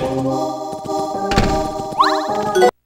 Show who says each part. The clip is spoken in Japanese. Speaker 1: よし。